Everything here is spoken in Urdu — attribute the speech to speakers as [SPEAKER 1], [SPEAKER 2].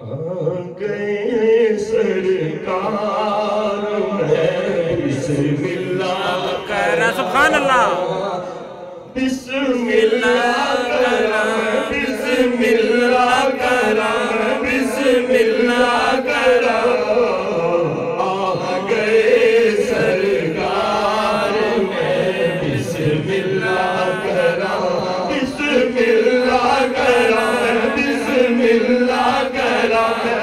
[SPEAKER 1] گئے سرکار میں بسم اللہ کرا سبحان اللہ بسم اللہ کرا بسم اللہ کرا گئے سرکار میں بسم اللہ کرا بسم اللہ کرا بسم اللہ کرا 나오는데